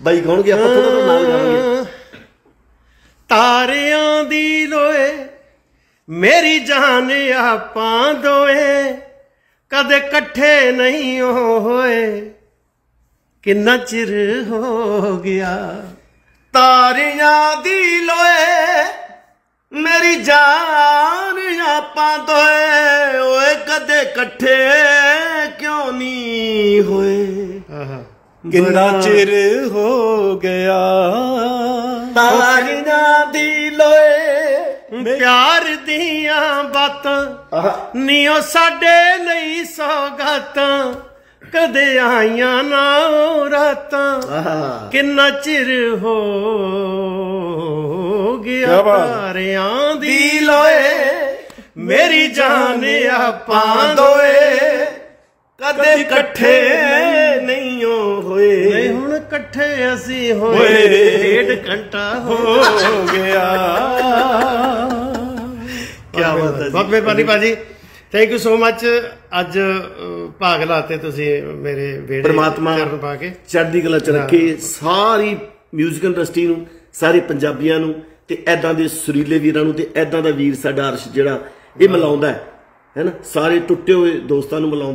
ਬਾਈ ਗਾਉਣਗੇ ਆਪਾਂ ਥੋੜਾ ਥੋੜਾ ਨਾਲ ਗਾਵਾਂਗੇ। ਤਾਰਿਆਂ ਦੀ ਲੋਏ ਮੇਰੀ ਜਾਨ ਆਪਾਂ ਦੋਏ ਕਦੇ ਇਕੱਠੇ ਨਹੀਂ ਹੋਏ। ਕਿੰਨਾ ਚਿਰ ਹੋ ਗਿਆ? ਤਾਰਿਆਂ ਦੀ ਲੋਏ ਮੇਰੀ ਜਾਨ ਆਪਾਂ ਦੋਏ ਓਏ ਕਦੇ ਇਕੱਠੇ ਕਿਉਂ ਨਹੀਂ ਹੋਏ? ਆਹਾ। ਕਿੰਨਾ ਚਿਰ ਹੋ ਗਿਆ? ਤਾਰਿਆਂ ਦੀ ਲੋਏ ਪਿਆਰ ਦੀਆਂ ਬਾਤਾਂ ਨੀਓ ਸਾਡੇ ਲਈ ਸੌਗਾਤਾਂ। ਕਦੇ ਆਈਆਂ ਨਾ ਰਾਤਾਂ। ਕਿੰਨਾ ਚਿਰ ਹੋ ਗਿਆ। ਤਾਰਿਆਂ ਦੀ ਲੋਏ ਮੇਰੀ ਜਾਨ ਆਪਾਂ ਦੋਏ। ਕਦੇ ਇਕੱਠੇ ਇਕੱਠੇ ਅਸੀਂ ਹੋਏ। ਡੇਢ ਘੰਟਾ ਹੋ ਗਿਆ। ਕੀ ਬਾਤ ਹੈ ਬਹੁਤ ਮਿਹਰਬਾਨੀ ਭਾਜੀ। ਥੈਂਕ ਯੂ ਸੋ ਮੱਚ ਅੱਜ ਭਾਗ ਲਾਤੇ ਤੁਸੀਂ ਮੇਰੇ ਵੇੜੇ ਪਰਮਾਤਮਾ ਚਰਨ ਪਾ ਕੇ। ਚੜ੍ਹਦੀ ਕਲਾ ਚ ਰੱਖੇ। ਸਾਰੀ 뮤직 ਇੰਡਸਟਰੀ ਨੂੰ ਸਾਰੇ ਪੰਜਾਬੀਆਂ ਨੂੰ ਤੇ ਐਦਾਂ ਦੇ ਸੁਰੀਲੇ ਵੀਰਾਂ ਨੂੰ ਤੇ ਐਦਾਂ ਦਾ ਵੀਰ ਸਾਡਾ ਅਰਸ਼ ਜਿਹੜਾ ਇਹ ਮਿਲਾਉਂਦਾ ਹੈ। ਹੈਨਾ ਸਾਰੇ ਟੁੱਟੇ ਹੋਏ ਦੋਸਤਾਂ ਨੂੰ ਮਿਲਾਉਂਦਾ